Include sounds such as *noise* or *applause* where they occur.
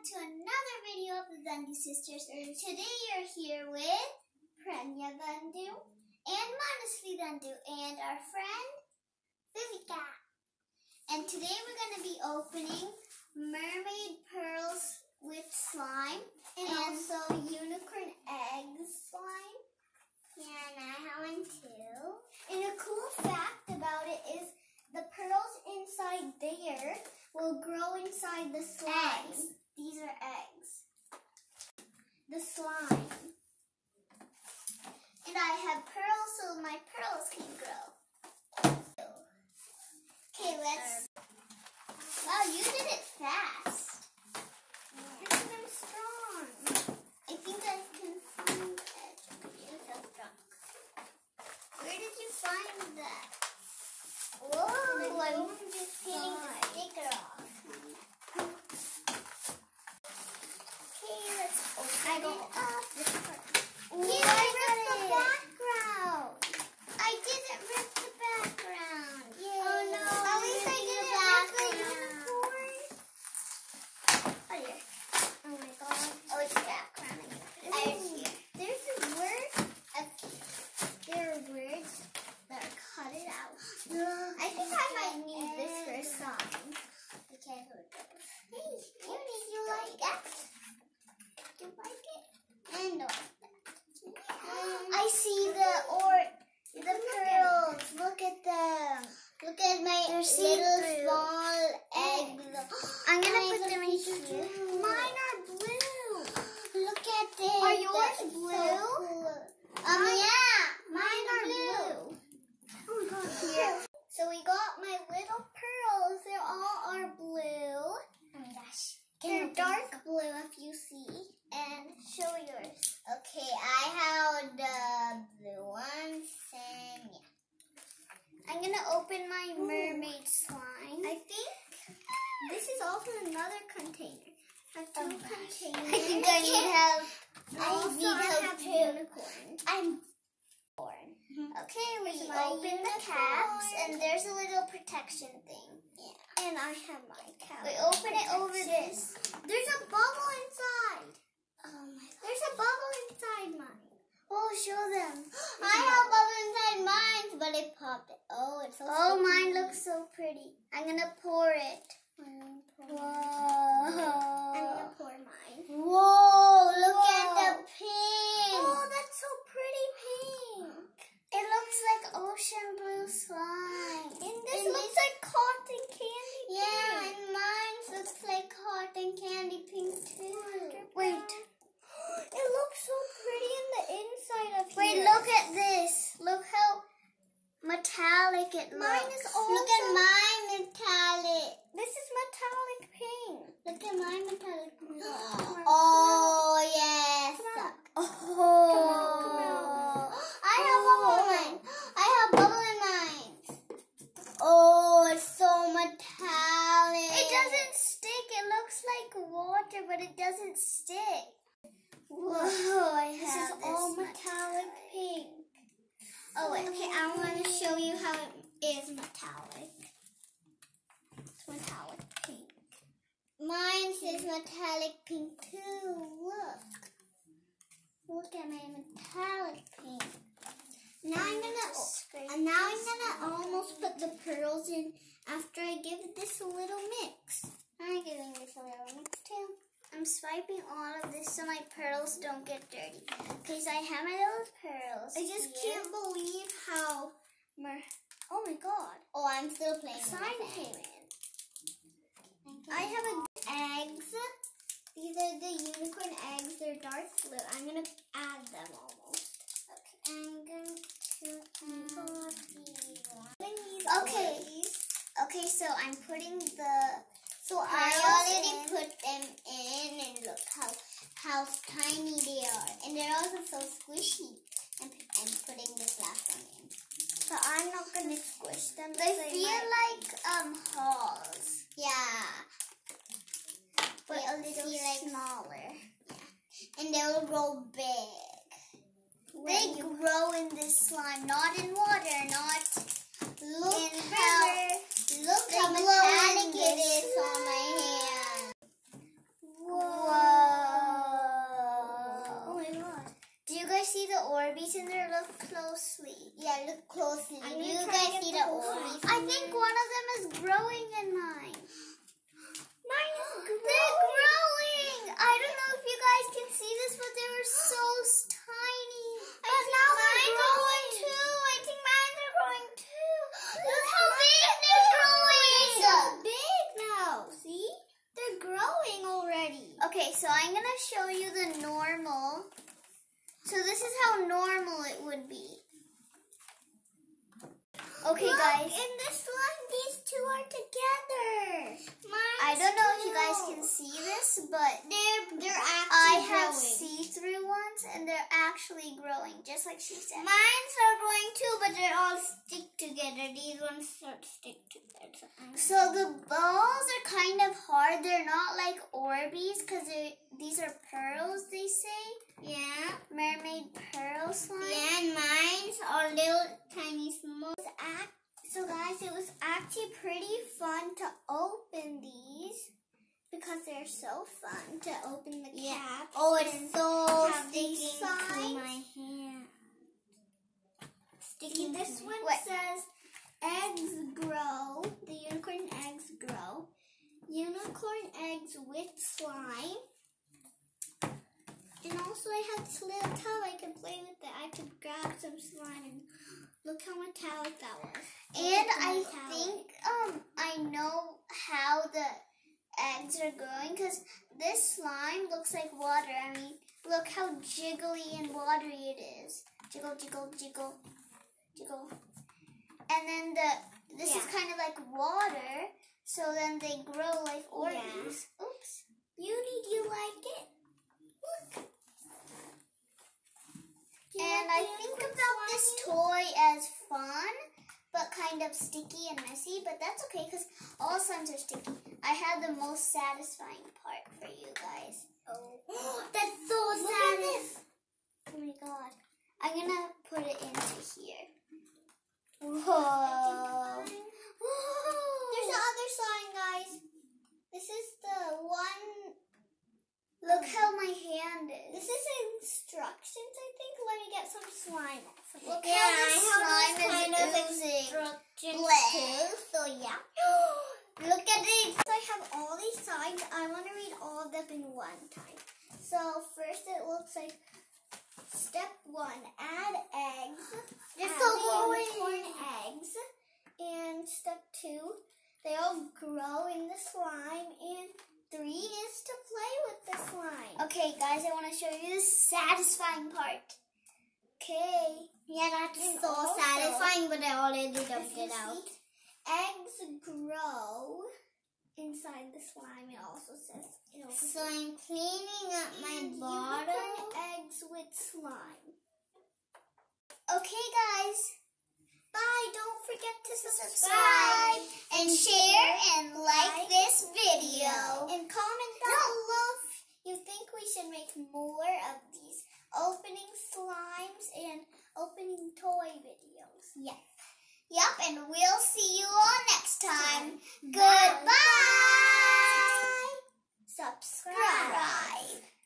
to another video of the Dandu Sisters. Today you're here with Pranya Dandu and Manasvi Dandu and our friend Vivika. And today we're going to be opening mermaid pearls with slime and also unicorn egg slime. Yeah, and I have one too. And a cool fact about it is the pearls inside there will grow inside the slime. Eggs. These are eggs. The slime. And I have pearls so my pearls can grow. Okay, let's. Wow, you did it fast. Look at them strong. I think I can find it. You're so strong. Where did you find that? Whoa, I'm just just getting the sticker off. Okay, let's open I it don't- up. Ooh, Here, I I got ripped the it. background. I didn't rip the background. Yay. Oh no. At At least least I I didn't did rip the background. unicorn. Oh, here. Oh my god. Oh, it's background. I There's, see it. there's a word. There are words that are cut it out. I think I might need this for a sign. Be careful with those. Hey, Cutie, you like that? You like it? And all. I see the or the pearls. Look at them. Look at my They're little small eggs. I'm gonna put them in here. Mine are blue. Look at this. Are yours That's so blue? cool. Um, yeah. Mine are blue. Oh my god, here. So we got my little pearls. They all are blue. Oh my gosh. They're dark blue if you see. And show yours. Okay, I have the blue ones and yeah. I'm gonna open my mermaid slime. I think this is also another container. I have two Oh containers. I think I need help. I Also, need help have too. unicorn. I'm born. Mm-hmm. Okay, we open the caps, and there's a little protection thing. Yeah. And I have my cap. We open it over this. There's a bubble inside. Oh my god. There's a bubble inside mine. Oh, show them. *gasps* I have bubble inside mine, but it popped. Oh, it's so Oh, sticky. mine looks so pretty. I'm gonna pour it. I'm Whoa. gonna pour mine. Whoa, look Whoa. at the pink. Oh, that's so pretty pink. It looks like ocean blue slime. And this And looks this- like cotton candy. Yeah, and mine looks like cotton candy pink too. Wait. *gasps* It looks so pretty in the inside of Wait, here. look at this. Look how metallic it looks. Mine is also. Look at my metallic. This is metallic pink. Look at my metallic. on. Oh yes. Oh. I have bubble oh. in mine. I have bubble in mine. Oh, it's so metallic. It doesn't stick. It looks like water, but it doesn't stick. Whoa, I This is all metallic pink. Oh, wait. Okay, I want to show you how it is metallic. It's metallic pink. Mine is metallic pink too. Look. Look at my metallic pink. Now I'm gonna. And now I'm gonna almost put the pearls in after I give this a little mix. I'm giving this a little mix too. I'm swiping all of this so my pearls don't get dirty. Because I have my little pearls. I just here. can't believe how. Mer- oh my god. Oh, I'm still playing. Sign came in. I have a- eggs. These are the unicorn eggs. They're dark blue. I'm gonna add them almost. Okay. I'm going to add these. Okay. Okay, so I'm putting the. So I already in. put them in, and look how how tiny they are, and they're also so squishy. I'm, I'm putting this last one in. But I'm not gonna squish them. Because feel might- like um halls, Yeah, but They a little feel like- smaller. and they'll grow big. They grow in this slime, not in water, not Look in how river. look They how glow in metallic it this is on my hand. Whoa. look closely. Yeah, look closely. I'm Do gonna you try guys to get see the the whole Orbeez? I think one of them is growing in mine. mine is They're growing. I don't know if you guys can see this, but they were so s- tiny. But now they're growing too. I think mine are growing too. Look how big they're growing. They're so big now. See? They're already. Okay, so I'm gonna show you the normal. So this is how normal it would be. Okay, Look, guys. in this one, these two are together. I don't know if you guys can see this, but They're they're I actually have growing. See-through and they're actually growing, just like she said. Mines are growing too, but they all stick together. These ones don't stick together. So the balls are kind of hard. They're not like Orbeez because these are pearls. They say Yeah. mermaid pearl slime. Yeah, and mine's are little tiny small. So guys, it was actually pretty fun to open these because they're so fun to open the Yeah. cap. Oh, it's so sticky to my hand. Sticky. This one What? says eggs grow. The unicorn eggs grow. Unicorn eggs with slime. And also I have this little towel I can play with it. I could grab some slime and look how metallic that was. And I metallic. think um I know how the eggs are growing because this slime looks like water. I mean, look how jiggly and watery it is. Jiggle, jiggle, jiggle, jiggle. And then the this is kind of like water, so then they grow like Orbeez. Oops. Beauty, do you like it? Look. You And I think about this toy as fun, but kind of sticky and messy. But that's okay because all slimes are sticky. I had the most satisfying part for you guys. Oh, *gasps* that's so sad. Oh my god. I'm gonna put it into here. Whoa. Whoa. There's the other sign, guys. This is the one. Look how my hand is. This is instructions, I think. Let me get some slime off. of it. Look Yeah, how the have slime those kind is of instructions too. So yeah. *gasps* *gasps* Look at these. So I have all these signs. I want to read all of them in one time. So first, it looks like step one: add eggs. Add so glowing. eggs. And step two, they all grow in the slime. And three is to play with the slime. Okay, guys, I want to show you the satisfying part. Okay. Yeah, that's And so also, satisfying, but I already dumped it out. see- Eggs grow inside the slime. It also says. It also So I'm cleaning up my unicorn eggs with slime. Okay, guys. Bye. Don't forget to Subscribe and share and like this video. and comment down below if you think we should make more of these opening slimes and opening toy videos. Yep. Yep, and we'll see you all next time. Goodbye. Subscribe. Subscribe.